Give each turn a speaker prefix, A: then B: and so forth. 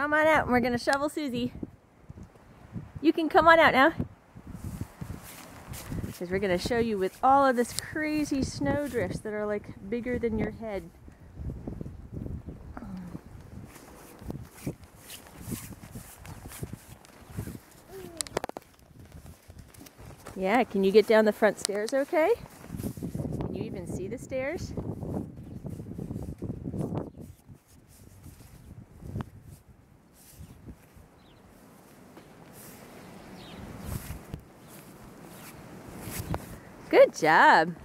A: Come on out. And we're going to shovel Susie. You can come on out now. Because we're going to show you with all of this crazy snow drifts that are like bigger than your head. Yeah, can you get down the front stairs okay? Can you even see the stairs? Good job.